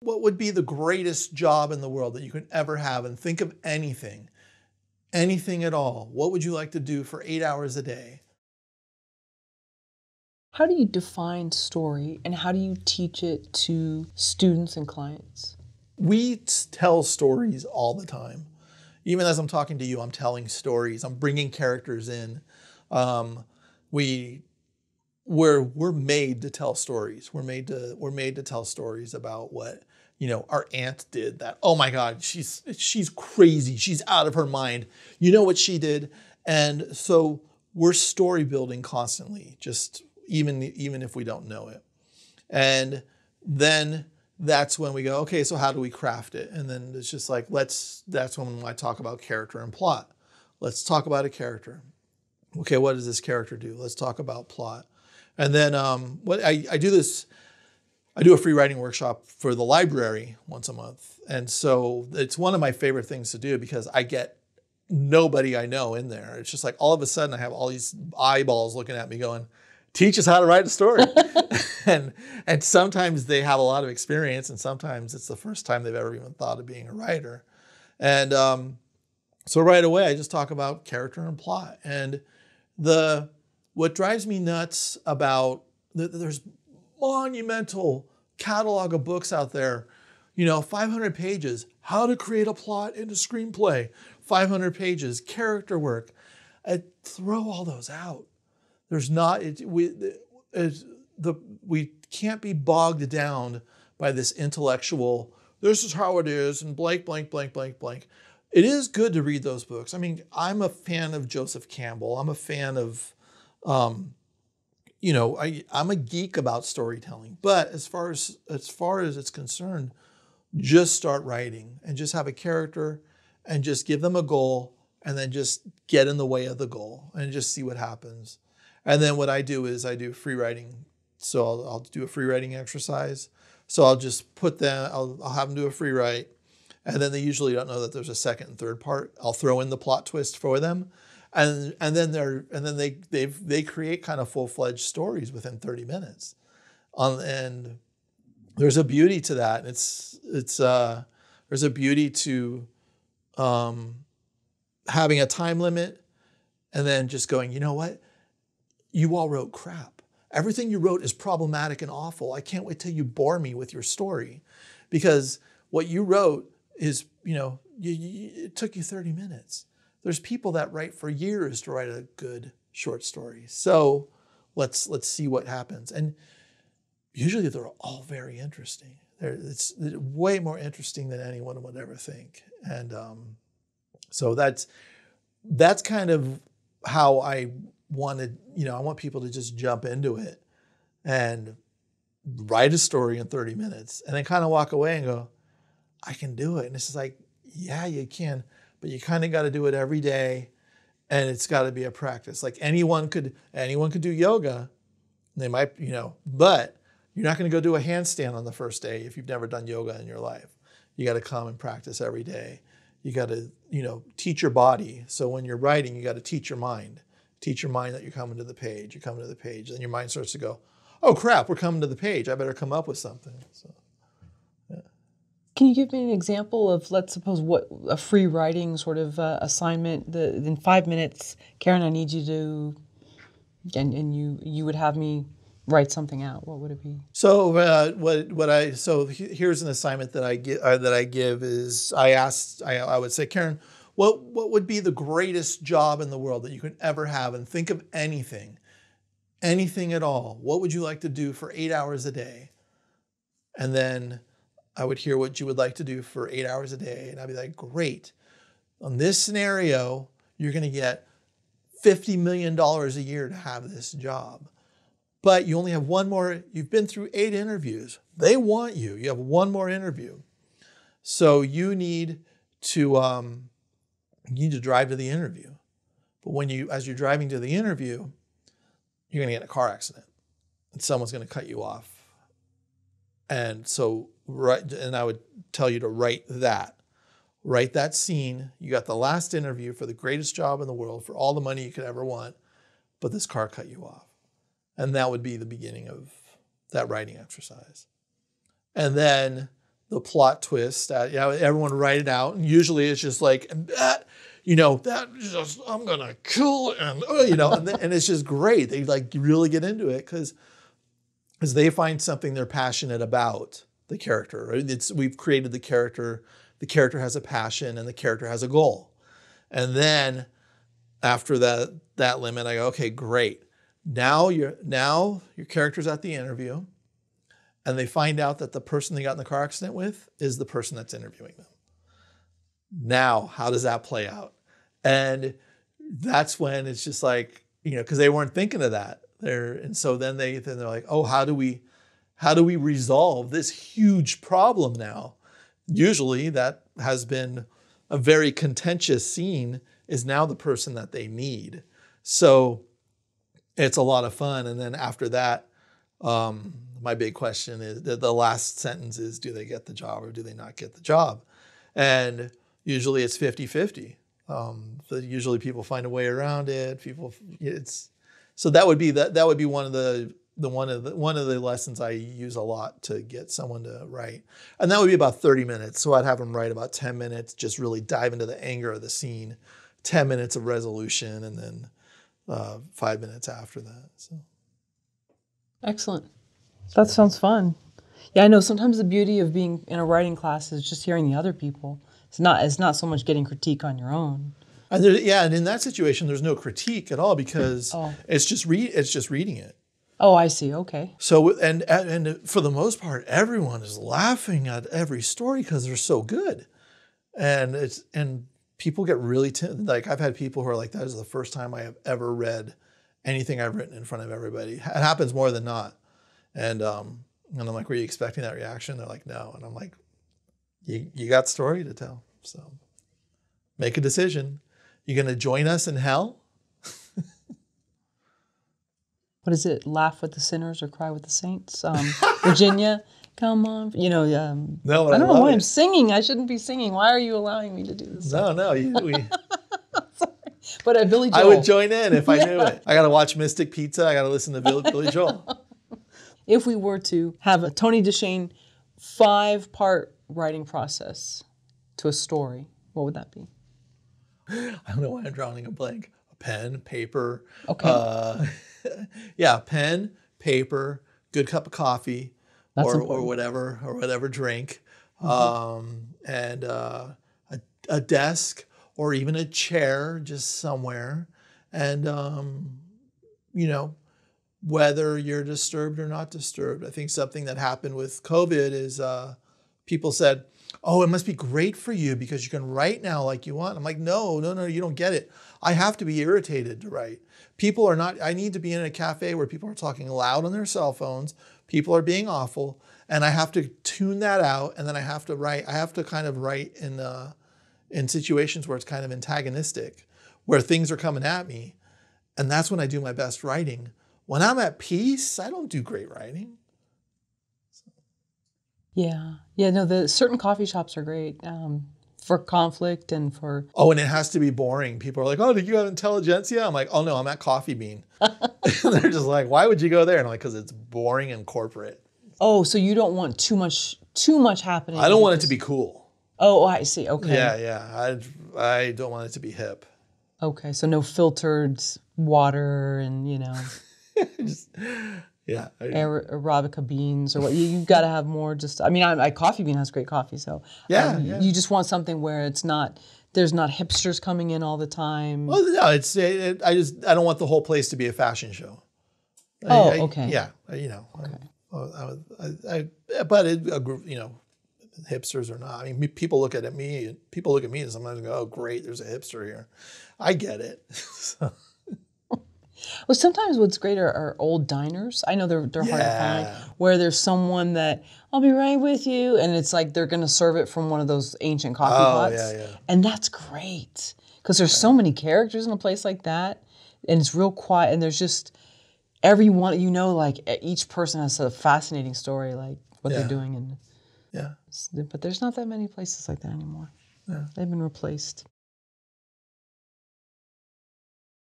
What would be the greatest job in the world that you could ever have? And think of anything, anything at all. What would you like to do for eight hours a day? How do you define story and how do you teach it to students and clients? We tell stories all the time. Even as I'm talking to you, I'm telling stories. I'm bringing characters in. Um, we we're we're made to tell stories. We're made to we're made to tell stories about what you know our aunt did. That oh my God, she's she's crazy. She's out of her mind. You know what she did, and so we're story building constantly. Just even even if we don't know it, and then that's when we go okay. So how do we craft it? And then it's just like let's. That's when I talk about character and plot. Let's talk about a character. Okay, what does this character do? Let's talk about plot and then um, what I, I do this, I do a free writing workshop for the library once a month. And so it's one of my favorite things to do because I get nobody I know in there. It's just like all of a sudden I have all these eyeballs looking at me going, teach us how to write a story. and and sometimes they have a lot of experience and sometimes it's the first time they've ever even thought of being a writer. And um, so right away I just talk about character and plot. And the what drives me nuts about there's monumental catalog of books out there, you know, 500 pages, how to create a plot in a screenplay, 500 pages, character work. I throw all those out. There's not it, we it, the we can't be bogged down by this intellectual. This is how it is, and blank, blank, blank, blank, blank. It is good to read those books. I mean, I'm a fan of Joseph Campbell. I'm a fan of um, you know, I, I'm a geek about storytelling, but as far as as far as it's concerned, just start writing and just have a character and just give them a goal and then just get in the way of the goal and just see what happens. And then what I do is I do free writing. So I'll, I'll do a free writing exercise. So I'll just put them, I'll, I'll have them do a free write. And then they usually don't know that there's a second and third part. I'll throw in the plot twist for them and and then they're and then they they they create kind of full fledged stories within 30 minutes, um, and there's a beauty to that. It's it's uh, there's a beauty to um, having a time limit, and then just going. You know what? You all wrote crap. Everything you wrote is problematic and awful. I can't wait till you bore me with your story, because what you wrote is you know you, you, it took you 30 minutes there's people that write for years to write a good short story. So let's let's see what happens. And usually they're all very interesting. They're, it's way more interesting than anyone would ever think. And um, so that's that's kind of how I wanted. You know, I want people to just jump into it and write a story in 30 minutes, and then kind of walk away and go, "I can do it." And it's just like, yeah, you can but you kind of got to do it every day and it's got to be a practice. Like anyone could anyone could do yoga they might you know but you're not going to go do a handstand on the first day if you've never done yoga in your life. You got to come and practice every day. You got to you know teach your body. So when you're writing you got to teach your mind. Teach your mind that you're coming to the page you're coming to the page then your mind starts to go oh crap we're coming to the page. I better come up with something so can you give me an example of, let's suppose, what a free writing sort of uh, assignment? The, in five minutes, Karen, I need you to, and, and you you would have me write something out. What would it be? So uh, what what I so here's an assignment that I get uh, that I give is I asked I, I would say Karen, what what would be the greatest job in the world that you could ever have? And think of anything, anything at all. What would you like to do for eight hours a day? And then I would hear what you would like to do for eight hours a day. And I'd be like, great. On this scenario, you're going to get $50 million a year to have this job. But you only have one more, you've been through eight interviews. They want you. You have one more interview. So you need to um, you need to drive to the interview. But when you as you're driving to the interview, you're gonna get in a car accident and someone's gonna cut you off. And so write, and I would tell you to write that. Write that scene. You got the last interview for the greatest job in the world for all the money you could ever want, but this car cut you off. And that would be the beginning of that writing exercise. And then the plot twist. Uh, yeah, everyone write it out, and usually it's just like that, you know, that just I'm gonna kill and uh, you know, and, and it's just great. They like really get into it because because they find something they're passionate about the character. Right? It's we've created the character. The character has a passion, and the character has a goal, and then after that that limit, I go, okay, great. Now you're now your character's at the interview and they find out that the person they got in the car accident with is the person that's interviewing them. Now, how does that play out? And that's when it's just like, you know, because they weren't thinking of that. They're, and so then they then they're like, oh, how do we how do we resolve this huge problem now? Usually that has been a very contentious scene is now the person that they need. So it's a lot of fun. And then after that, um, my big question is the, last sentence is do they get the job or do they not get the job? And usually it's 50 50. Um, so usually people find a way around it. People, it's so that would be that that would be one of the the one of the one of the lessons I use a lot to get someone to write, and that would be about 30 minutes. So I'd have them write about 10 minutes, just really dive into the anger of the scene, 10 minutes of resolution, and then uh, five minutes after that. So excellent. That sounds fun. Yeah, I know. Sometimes the beauty of being in a writing class is just hearing the other people. It's not. It's not so much getting critique on your own. And there, yeah, and in that situation, there's no critique at all because oh. it's just read. It's just reading it. Oh, I see. Okay. So and and for the most part, everyone is laughing at every story because they're so good, and it's and people get really t- like I've had people who are like, that is the first time I have ever read anything I've written in front of everybody. It happens more than not. And um, and I'm like, were you expecting that reaction? They're like, no. And I'm like, you you got story to tell. So make a decision. You're gonna join us in hell? What is it? Laugh with the sinners or cry with the saints? Um, Virginia, come on. You know, um, no, I don't I know why it. I'm singing. I shouldn't be singing. Why are you allowing me to do this? No, no. You, we, but uh, Billy Joel. I would join in if I knew it. I got to watch Mystic Pizza. I got to listen to Billy, Billy Joel if we were to have a Tony DuShane five part writing process to a story, what would that be? I don't know why I'm drawing a blank. A pen, paper. Okay. Uh, yeah, pen, paper, good cup of coffee, or, or whatever, or whatever drink, mm-hmm. um, and uh, a, a, desk or even a chair just somewhere, and um, you know, whether you're disturbed or not disturbed. I think something that happened with COVID is uh, people said, Oh, it must be great for you because you can write now like you want. I'm like, No, no, no, you don't get it. I have to be irritated to write. People are not, I need to be in a cafe where people are talking loud on their cell phones, people are being awful, and I have to tune that out and then I have to write, I have to kind of write in, uh, in situations where it's kind of antagonistic, where things are coming at me. And that's when I do my best writing when I'm at peace, I don't do great writing. Yeah, yeah. No, the certain coffee shops are great um, for conflict and for. Oh, and it has to be boring. People are like, "Oh, did you have intelligentsia?" I'm like, "Oh no, I'm at Coffee Bean." they're just like, "Why would you go there?" And I'm like, "Because it's boring and corporate." Oh, so you don't want too much too much happening. I don't want it to be cool. Oh, I see. Okay. Yeah, yeah. I I don't want it to be hip. Okay, so no filtered water and you know. just, yeah. Arabica beans or what you, have got to have more just I mean I, I, coffee bean has great coffee so yeah, um, yeah, you just want something where it's not there's not hipsters coming in all the time well no it's it, I just I don't want the whole place to be a fashion show oh I, okay yeah you know okay. I, I, but it, a group you know hipsters or not I mean people look at me people look at me and sometimes go oh great there's a hipster here I get it so. Well, sometimes what's great are, are old diners. I know they're they're hard to find where there's someone that I'll be right with you, and it's like they're going to serve it from one of those ancient coffee oh, pots. Yeah, yeah. And that's great because there's so many characters in a place like that, and it's real quiet, and there's just everyone you know like each person has a fascinating story like what yeah. they're doing and yeah but there's not that many places like that anymore yeah. they've been replaced